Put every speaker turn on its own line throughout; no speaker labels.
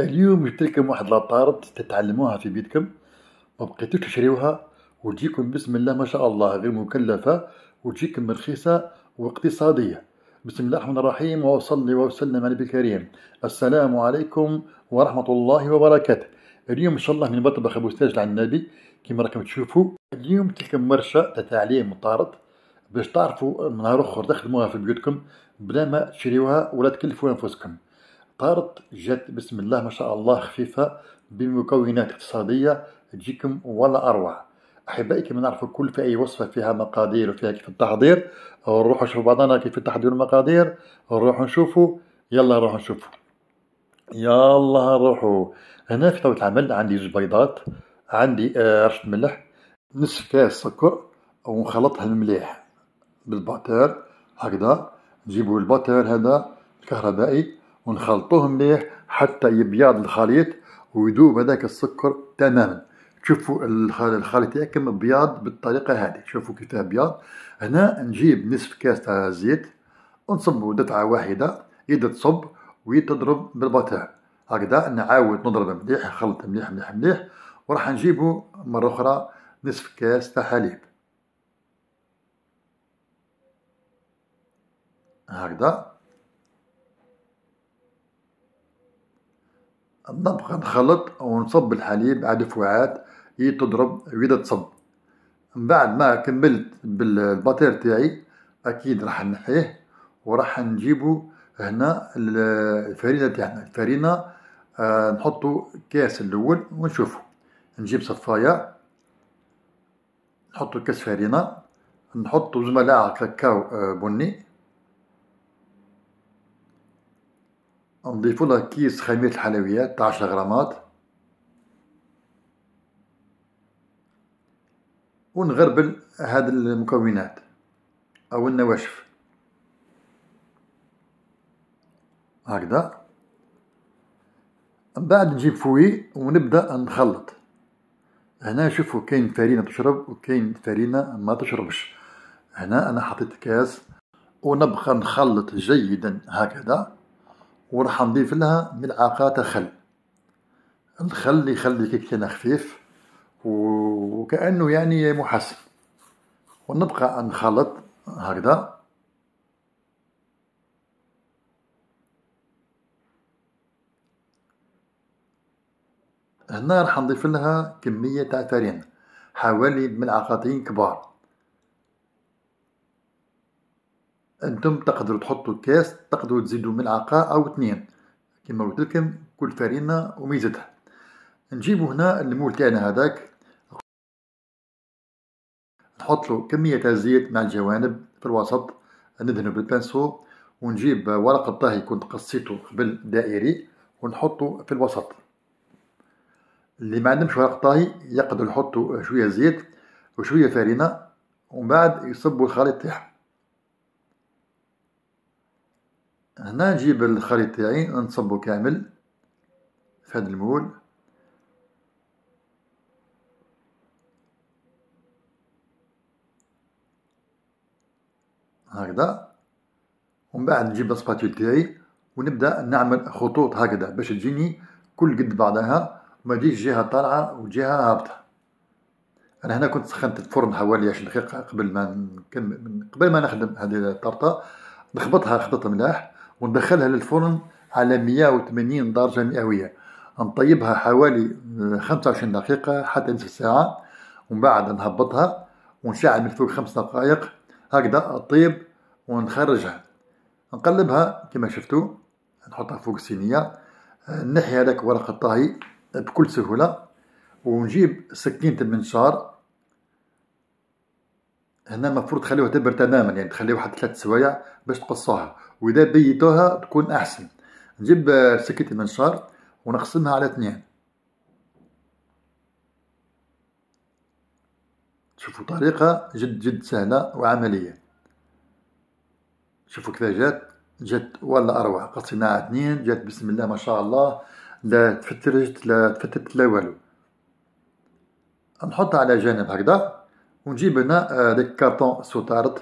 اليوم جبت لكم واحد لاطارد تتعلموها في بيتكم ما بقيتوش تشريوها وتجيكم بسم الله ما شاء الله غير مكلفة وتجيكم رخيصة واقتصادية. بسم الله الرحمن الرحيم وصلي وسلم على النبي الكريم. السلام عليكم ورحمة الله وبركاته. اليوم إن شاء الله من مطبخ أبو ستاج على النبي كما راكم تشوفوا اليوم تلكم ورشة تعليم طارد باش تعرفوا نهار أخر تخدموها في بيوتكم بلا ما تشريوها ولا تكلفوا انفسكم طارد جات بسم الله ما شاء الله خفيفة بمكونات اقتصادية تجيكم ولا أروع. أحبائي كما نعرفوا كل في أي وصفة فيها مقادير وفيها كيف التحضير نروحوا نشوفوا بعضنا كيف التحضير المقادير نروحوا نشوفوا يلا نروحوا نشوفوا يلا نروحوا هنا في طاولة العمل عندي زوج بيضات عندي آه، رشة ملح نصف كاس سكر ونخلطها مليح بالباتر هكذا. نجيبوا الباتر هذا الكهربائي. ونخلطوه مليح حتى يبيض الخليط ويذوب هذاك السكر تماما. شوفوا الخليط تاعكم بياض بالطريقة هذه. شوفوا كيف ابيض هنا نجيب نصف كاس تاع زيت ونصبوا دفعه واحدة يد تصب ويتضرب بالباتر هكذا نعاود نضرب مليح نخلط مليح مليح مليح وراح نجيبو مرة أخرى نصف كاس تاع حليب. هكذا. نبقى نخلط ونصب الحليب على دفوعات هي تضرب ويدا تصب. من بعد ما كملت بالباتير تاعي أكيد راح نحيه وراح نجيبو هنا الفرينة تاعنا. الفرينة آه نحطو كاس الأول ونشوفو. نجيب صفاية نحطو كاس فرينة نحطو زوج ملاعق كاكاو آه بني. نضيفو له كيس خميرة الحلويات تاع عشرة غرامات. ونغربل هاد المكونات. أو النواشف. هكذا. من بعد نجيب فوي ونبدأ نخلط. هنا شوفوا كاين فرينه تشرب وكاين فرينه ما تشربش. هنا أنا حطيت كاس. ونبقى نخلط جيدا هكذا. وراح نضيف لها ملعقة خل الخل. يخلي كيك كان خفيف وكأنه يعني محسن. ونبقى نخلط هكذا. هنا راح نضيف لها كمية تاع فرينة حوالي ملعقتين كبار. أنتم تقدروا تحطوا كاس تقدروا تزيدوا ملعقة أو اثنين. كما قلت لكم كل فرينة وميزتها نجيبوا هنا المول تاعنا هذاك. نحط له كمية تاع الزيت مع الجوانب في الوسط. ندهنه بالبانسو ونجيب ورق الطهي كنت قصيته قبل دائري. ونحطه في الوسط. اللي ما عندهمش ورق طاهي يقدروا يحطوا شوية زيت وشوية فرينة. ومن بعد يصبوا الخليط تاعهم. هنا نجيب الخليط تاعي نصبو كامل في هذا المول. هكذا. ومن بعد نجيب السباتيل تاعي ونبدأ نعمل خطوط هكذا باش تجيني كل قد بعضها وما تجيش جهة طالعة وجهة هابطة. أنا هنا كنت سخنت الفرن حوالي 20 دقيقة قبل ما نكمل قبل ما نخدم هذه الطرطة. نخبطها خبطه ملاح. وندخلها للفرن على 180 درجة مئوية. نطيبها حوالي 25 دقيقة حتى نصف ساعة ومن بعد نهبطها ونشعل من فوق خمس دقائق. هكذا تطيب ونخرجها. نقلبها كما شفتوا نحطها فوق الصينية. نحي هذاك ورق الطهي بكل سهولة ونجيب سكينة المنشار. هنا المفروض تخليوها تبرد تماما يعني تخليوها واحد ثلاث سوايع باش تقصوها وإذا بيتوها تكون أحسن. نجيب سكة المنشار ونقسمها على اثنين. شوفوا طريقة جد جد سهلة وعملية. شوفوا كيف جات. جات ولا أروع. قصيناها على اثنين جات بسم الله ما شاء الله. لا تفترجت لا تفتت لا والو. نحطها على جانب هكذا. ونجيب هنا هذاك آه، كارطون سوتارد.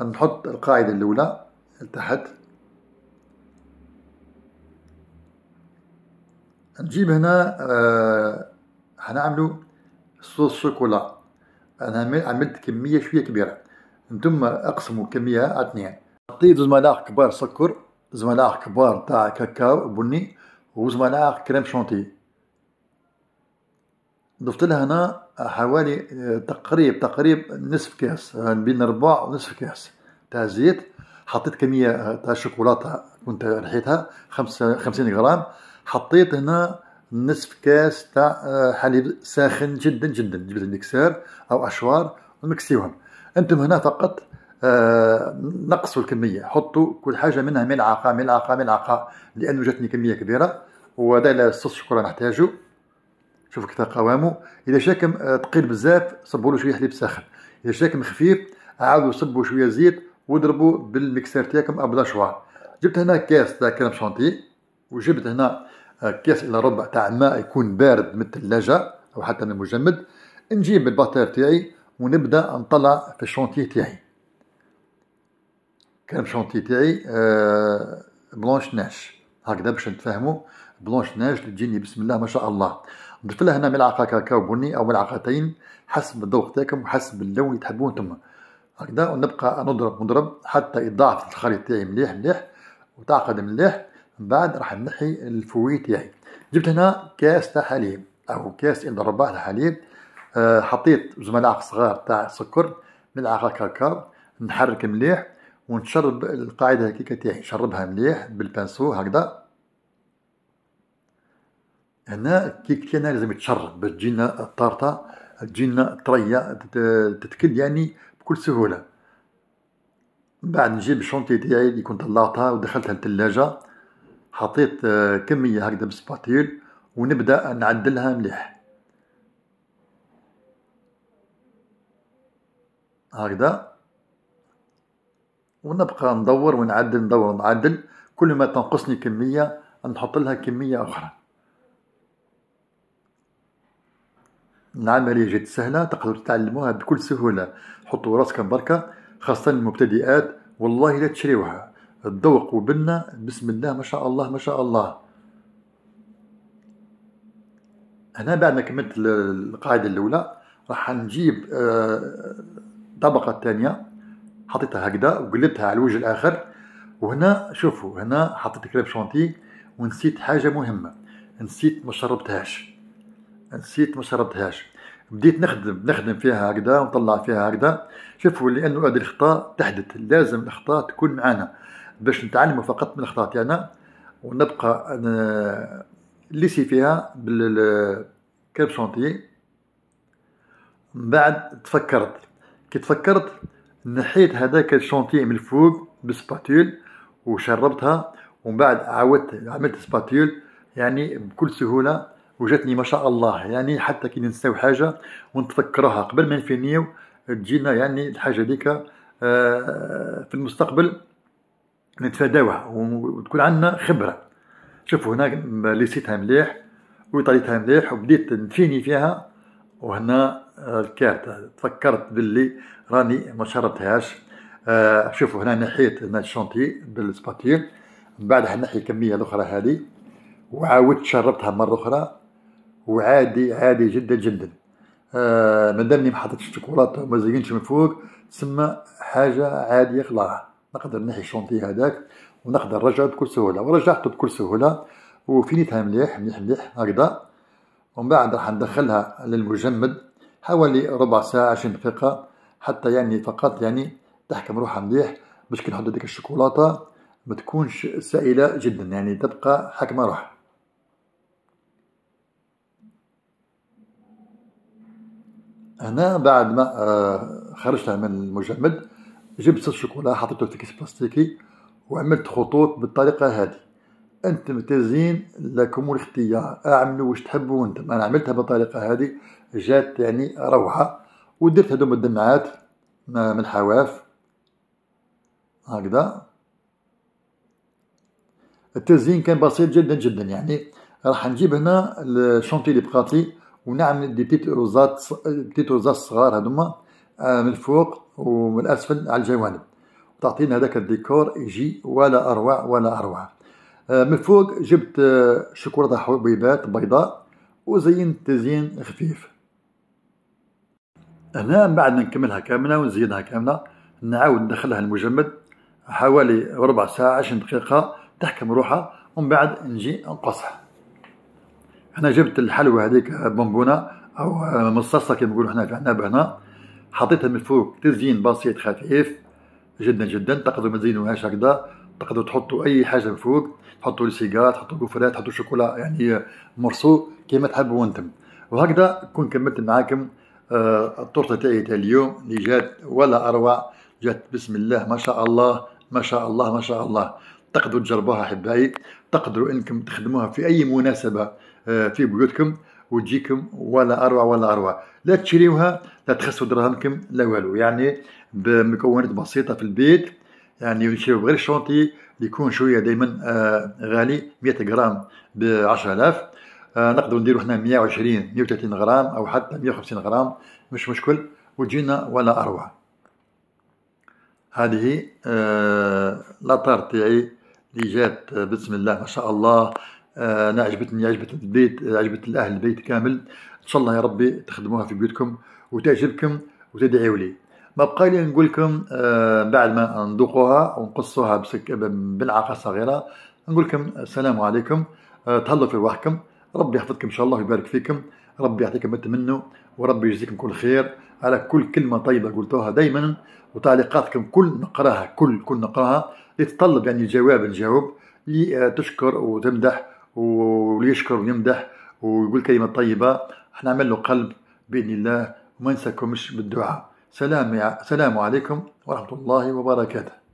نحط القاعدة الأولى لتحت. نجيب هنا آه حنعملو صوص شوكولا. أنا عملت كمية شوية كبيرة. أنتم اقسموا كمية على اثنين حطيت زوج ملاعق كبار سكر زوج ملاعق كبار تاع كاكاو بني وزوج ملاعق كريم شونتي ضفت لها هنا حوالي تقريب تقريب نصف كاس بين ربع ونصف كاس. تاع زيت حطيت كمية تاع الشوكولاتة كنت رحيتها خمسة خمسين غرام. حطيت هنا نصف كاس تاع آه، حليب ساخن جدا جدا. جبت المكسار أو أشوار ومكسيوهم أنتم هنا فقط آه، نقصوا الكمية. حطوا كل حاجة منها ملعقة ملعقة ملعقة لأنه جاتني كمية كبيرة. وهذا الصوص شكرا نحتاجه. شوفوا كيف قوامه. إذا شاكم آه، ثقيل بزاف صبوا له شوية حليب ساخن. إذا جاكم خفيف عاودوا صبوا شوية زيت واضربوا بالمكسر تاعكم أو بال hachoir جبت هنا كاس تاع crème chantilly وجبت هنا كاس إلى ربع تاع ماء يكون بارد من الثلاجة أو حتى من المجمد. نجيب ال batteur تاعي ونبدأ نطلع في الشونتي تاعي. crème chantilly تاعي آه Blanche Neige. هكذا باش نتفاهموا. Blanche Neige تجيني بسم الله ما شاء الله. ضفت لها هنا ملعقة كاكاو بني أو ملعقتين حسب الذوق تاعكم وحسب اللون اللي تحبوه أنتم. هكذا ونبقى نضرب نضرب حتى يضاعف الخليط تاعي مليح مليح وتعقد مليح. من بعد راح نحي ال fouet تاعي. جبت هنا كاس تاع حليب أو كاس الا ربع تاع حليب. أه حطيت زوج ملاعق صغار تاع سكر ملعقة كاكاو نحرك مليح ونشرب القاعدة الكيكة تاعي. نشربها مليح بال pinceau هكذا. هنا كيكتنا لازم يتشرب باش تجينا الطارطة تجينا طريه تتكل يعني بكل سهولة. بعد نجيب الشونتي تاعي اللي كنت طلعتها ودخلتها الثلاجه حطيت آه، كمية هكذا بسباتيل ونبدأ نعدلها مليح. هكذا. ونبقى ندور ونعدل ندور ونعدل. كل ما تنقصني كمية نحط لها كمية أخرى. العملية جد سهلة تقدروا تتعلموها بكل سهولة. حطوا راسكم بركة خاصة المبتدئات والله لا تشريوها. الذوق وبنا بسم الله ما شاء الله ما شاء الله. هنا بعد ما كملت القاعدة الأولى راح نجيب الطبقة آه، الثانية حطيتها هكذا وقلبتها على الوجه الآخر. وهنا شوفوا هنا حطيت كريم شونتي ونسيت حاجة مهمة. نسيت ما شربتهاش. نسيت ما شربتهاش بديت نخدم نخدم فيها هكذا ونطلع فيها هكذا. شوفوا لأنه هذه الاخطاء تحدث. لازم الاخطاء تكون معنا باش نتعلموا فقط من الاخطاء تاعنا ونبقى ليسي فيها بالكريم شونتي من بعد تفكرت. كي تفكرت نحيت هذاك الشونتي من الفوق ب spatule وشربتها. ومن بعد عاودت عملت spatule يعني بكل سهولة وجاتني ما شاء الله. يعني حتى كي ننساو حاجة ونتفكرها قبل ما نفينيو تجينا يعني الحاجة ديك آه، في المستقبل نتفاداوها وتكون عندنا خبرة. شوفوا هنا ليسيتها مليح وطريتها مليح وبديت نفيني فيها وهنا الكارت. تفكرت باللي راني ما شربتهاش. آه شوفوا هنا نحيت هنا الشونتي بالسباتيل من بعد نحي الكمية الأخرى هذه وعاودت شربتها مرة أخرى. وعادي عادي جدا جدا. آه مادامني ما حطيتش الشوكولاتة وما زينتش من فوق تسمى حاجة عادية خلاص نقدر نحي الشونتي هذاك ونقدر نرجعه بكل سهولة. ورجعته بكل سهولة وفينيتها مليح مليح مليح هكذا. ومن بعد راح ندخلها للمجمد حوالي ربع ساعة عشرين دقيقة حتى يعني فقط يعني تحكم روحها مليح. باش كي نحط ديك الشوكولاتة ما تكونش سائلة جدا يعني تبقى حكمة روحها. هنا بعد ما آه، خرجتها من المجمد جبت الشوكولا حطيته في كيس بلاستيكي وعملت خطوط بالطريقة هذه. أنتم تزين لكم الاختيار أعملوا واش تحبوا أنتم. أنا عملتها بالطريقة هذه جات يعني روعة ودرت هذوم الدمعات من الحواف هكذا. التزيين كان بسيط جدا جدا يعني راح نجيب هنا الشونتي اللي بقاتلي ونعمل دي بتيت روزات بتيت روزات صغار هذوما آه، من الفوق ومن الأسفل على الجوانب. تعطينا هذاك الديكور يجي ولا أروع ولا أروع. آه، من فوق جبت آه، شوكولاتة حبيبات بيضاء وزينت تزيين خفيف. هنا بعد ما نكملها كاملة ونزينها كاملة نعاود ندخلها المجمد حوالي ربع ساعة عشرين دقيقة تحكم روحها ومن بعد نجي نقصها. أنا جبت الحلوى هذيك بونبونة أو مصاصة كما نقولوا حنا في عناب هنا. حطيتها من فوق تزيين بسيط خفيف جدا جدا تقدروا ما تزينوهاش هكذا. تقدروا تحطوا أي حاجة من فوق تحطوا سيجار تحطوا كفرات تحطوا شوكولا يعني مرسو كما تحبوا أنتم. وهكذا كون كملت معاكم آه التورتة تاعي تاع اليوم اللي جات ولا أروع جات بسم الله ما شاء الله ما شاء الله ما شاء الله. تقدروا تجربوها أحبائي تقدروا إنكم تخدموها في أي مناسبة. في بيوتكم وتجيكم ولا أروع ولا أروع. لا تشريوها لا تخسوا دراهمكم لا والو. يعني بمكونات بسيطة في البيت يعني نشريو غير الشونتي يكون شوية دائما آه غالي 100 غرام ب 10000 آه نقدروا نديروا هنا 120 130 غرام أو حتى 150 غرام مش مشكل. وتجينا ولا أروع. هذه آه لاطار تاعي اللي جات آه، بسم الله ما شاء الله. آه، أنا عجبتني عجبت البيت عجبت الأهل البيت كامل. إن شاء الله يا ربي تخدموها في بيوتكم وتعجبكم وتدعيوا لي. ما بقى لي نقول لكم آه بعد ما نذوقوها ونقصوها بالعقه صغيره نقول لكم السلام عليكم. آه تهلوا في رواحكم. ربي يحفظكم إن شاء الله ويبارك فيكم. ربي يعطيكم ما تمنوا وربي يجزيكم كل خير. على كل كلمة طيبة قلتوها دائما وتعليقاتكم كل نقراها كل كل نقراها. يتطلب يعني جواب نجاوب لتشكر وتمدح وليشكر ويمدح ويقول كلمة طيبة. نعمل له قلب بإذن الله وما ننساكمش بالدعاء. سلام سلام عليكم ورحمة الله وبركاته.